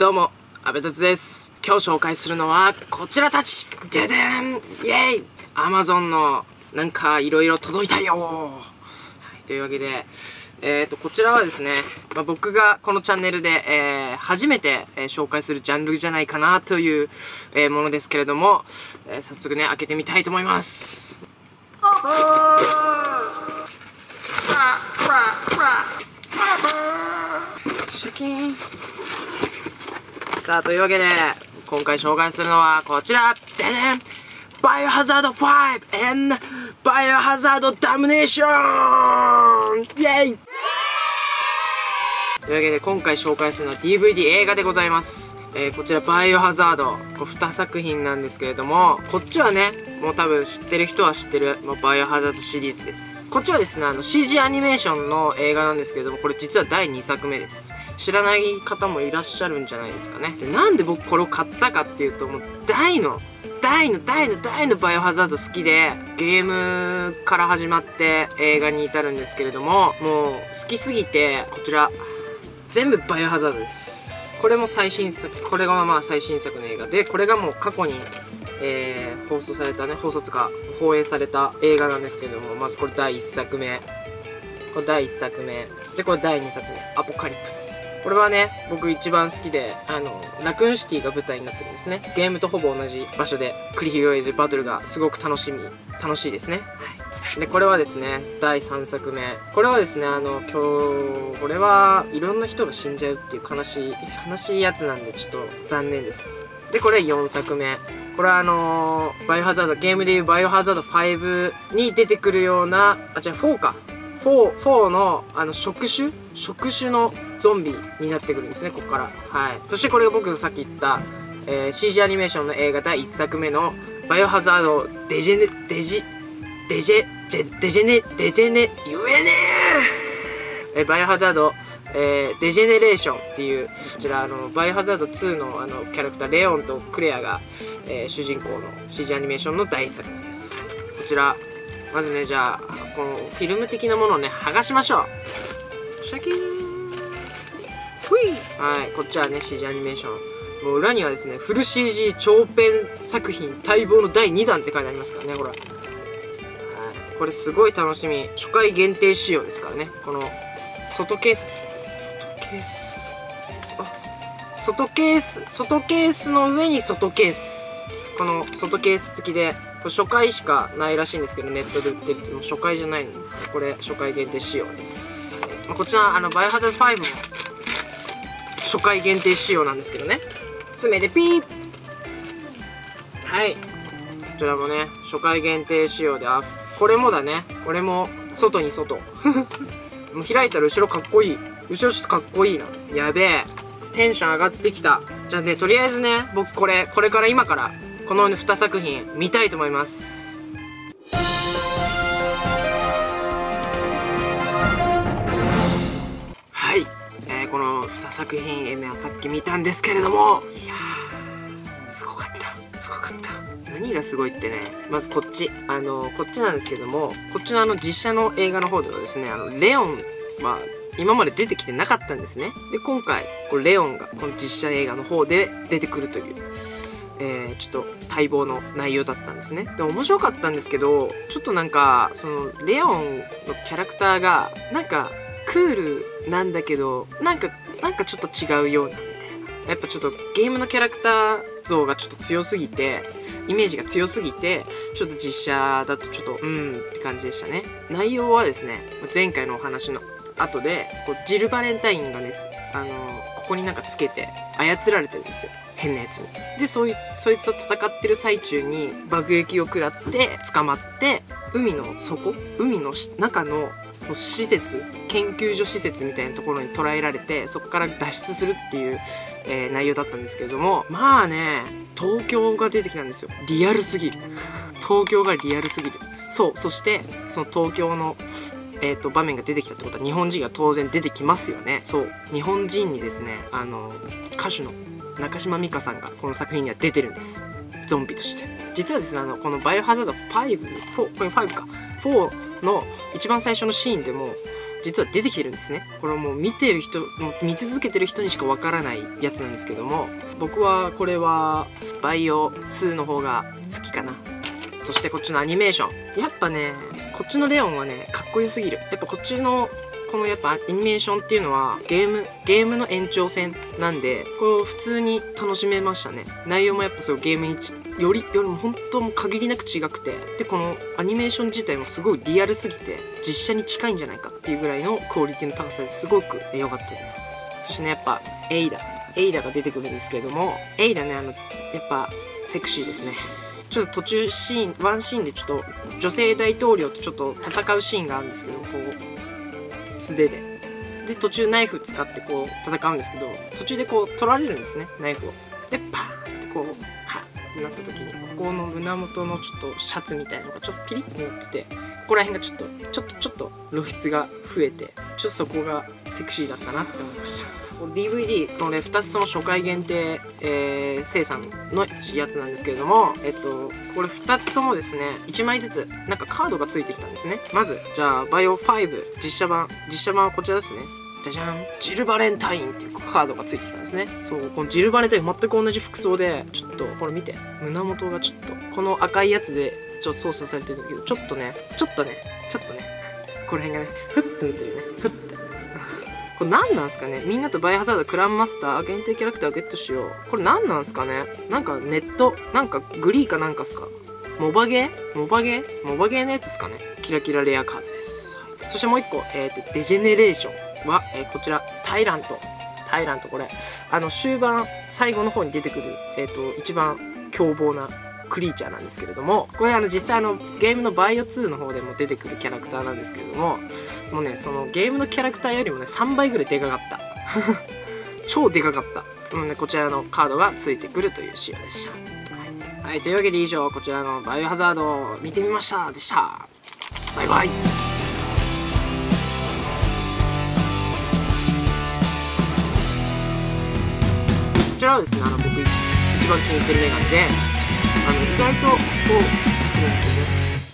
どうも、阿部達です。今日紹介するのは、こちらたち。ででん。イェイ。アマゾンの、なんか、いろいろ届いたよ。はい、というわけで、えーと、こちらはですね、まあ、僕がこのチャンネルで、えー初めて、えー紹介するジャンルじゃないかなという、えーものですけれども、えー早速ね、開けてみたいと思います。シャキーンさあというわけで今回紹介するのはこちら。ででバイオハザード 5! バイオハザードダムネーション!イェイ!というわけで今回紹介するのは DVD 映画でございます、えーこちらバイオハザード。こ2作品なんですけれどもこっちはねもう多分知ってる人は知ってるもうバイオハザードシリーズです。こっちはですねあの CG アニメーションの映画なんですけれどもこれ実は第2作目です。知らない方もいらっしゃるんじゃないですかね。でなんで僕これを買ったかっていうともう大の大の大の大のバイオハザード好きでゲームから始まって映画に至るんですけれどももう好きすぎてこちら全部バイオハザードです。これも最新作これがまあ最新作の映画でこれがもう過去に、えー放送されたね 放送とか放映された映画なんですけどもまずこれ第1作目。これ第1作目。でこれ第2作目。アポカリプス。これはね僕一番好きであのラクーンシティが舞台になってるんですね。ゲームとほぼ同じ場所で繰り広げるバトルがすごく楽しみ楽しいですね。はい。でこれはですね第3作目。これはですねあの今日これはいろんな人が死んじゃうっていう悲しい悲しいやつなんでちょっと残念です。でこれ4作目。これはあのーバイオハザードゲームでいうバイオハザード5に出てくるようなあ違う4か。4 4のあの触手？触手のゾンビになってくるんですねここから。はい。そしてこれが僕がさっき言った、えー CG アニメーションの映画第1作目のバイオハザードデジデジデジェジェデジェネデジェネ言えねえ。えバイオハザード、えーデジェネレーションっていうこちらあのバイオハザード2のあのキャラクターレオンとクレアが、えー主人公の CG アニメーションの第一作目です。こちらまずねじゃあこのフィルム的なものをね剥がしましょう。シャキーン。はいこっちはね CG アニメーション。もう裏にはですねフル CG 長編作品待望の第2弾って書いてありますからねこれ。はいこれすごい楽しみ。初回限定仕様ですからね。この外ケース外ケース？あ外ケース外ケースの上に外ケース。この外ケース付きでこれ初回しかないらしいんですけどネットで売ってるってもう初回じゃないのこれ初回限定仕様です。まあこちらあのバイオハザード5も初回限定仕様なんですけどね。爪でピーはい。こちらもね初回限定仕様であこれもだね。これも外に外。もう開いたら後ろかっこいい。後ろちょっとかっこいいな。やべえ。テンション上がってきた。じゃあねとりあえずね僕これこれから今からこの2作品見たいと思います。はい、えーこの2作品えーはさっき見たんですけれども。いやすごかった。すごかった。何がすごいってねまずこっち。あのこっちなんですけどもこっちのあの実写の映画の方ではですねあのレオンは今まで出てきてなかったんですね。で今回これレオンがこの実写映画の方で出てくるというえーちょっと待望の内容だったんですね。で面白かったんですけどちょっとなんかそのレオンのキャラクターがなんかクールなんだけどなんかなんかちょっと違うようなみたいな。やっぱちょっとゲームのキャラクター像がちょっと強すぎてイメージが強すぎてちょっと実写だとちょっとうんって感じでしたね。内容はですね前回のお話の後でこうジル・バレンタインがねあのここになんかつけて操られてるんですよ。変なやつに。でそういそいつと戦ってる最中に爆撃を食らって捕まって海の底海の中の施設研究所施設みたいなところに捕らえられてそこから脱出するっていう、えー内容だったんですけれどもまあね東京が出てきたんですよ。リアルすぎる。東京がリアルすぎる。そうそしてその東京のえー、と場面が出てきたってことは日本人が当然出てきますよね。そう日本人にですねあの歌手の中島美嘉さんがこの作品には出てるんです。ゾンビとして。実はですねあのこの「バイオハザード5」4これ5か。4の一番最初のシーンでも実は出てきてるんですね。これもう見てる人見続けてる人にしかわからないやつなんですけども僕はこれはバイオ2の方が好きかな。そしてこっちのアニメーション。やっぱねこっちのレオンはねかっこよすぎる。やっぱこっちのこのやっぱアニメーションっていうのはゲームゲームの延長線なんでこう普通に楽しめましたね。内容もやっぱそうゲームによりよりも本当も限りなく違くてでこのアニメーション自体もすごいリアルすぎて実写に近いんじゃないかっていうぐらいのクオリティの高さですごく良かったです。そしてねやっぱエイダ。エイダが出てくるんですけれどもエイダねあのやっぱセクシーですね。ちょっと途中シーンワンシーンでちょっと女性大統領とちょっと戦うシーンがあるんですけどこう素手で。で途中ナイフ使ってこう戦うんですけど途中でこう取られるんですねナイフを。でパーンってこうハッってなった時にここの胸元のちょっとシャツみたいのがちょっとピリッてなっててここら辺がちょっとちょっとちょっと露出が増えてちょっとそこがセクシーだったなって思いました。DVD このね2つとも初回限定、えー、生産のやつなんですけれどもえっとこれ2つともですね1枚ずつなんかカードが付いてきたんですね。まずじゃあバイオ5実写版。実写版はこちらですね。じゃじゃん。ジル・バレンタインっていうカードが付いてきたんですね。そうこのジル・バレンタイン全く同じ服装でちょっとこれ見て。胸元がちょっとこの赤いやつでちょっと操作されてるんだけどちょっとねちょっとねちょっとね。この辺がねふってなってるね。ふってこれ何なんすかね？みんなとバイハザードクランマスター限定キャラクターゲットしよう。これ何なんすかね？なんかネットなんかグリーかなんかっすか？モバゲー？モバゲー？モバゲーのやつっすかね？キラキラレアカードです。そしてもう一個、えーと、デジェネレーションは、えー、こちらタイラント。タイラントこれ。あの終盤最後の方に出てくる、えーと、一番凶暴なクリーチャーなんですけれどもこれあの実際のゲームのバイオ2の方でも出てくるキャラクターなんですけれどももうねそのゲームのキャラクターよりもね3倍ぐらいでかかった。超でかかった、うんね、こちらのカードがついてくるという仕様でした、はい、というわけで以上こちらのバイオハザードを見てみましたでした。バイバイ。こちらはですねあの僕一番気に入ってるメガネであの意外とこうフィットするんですよね。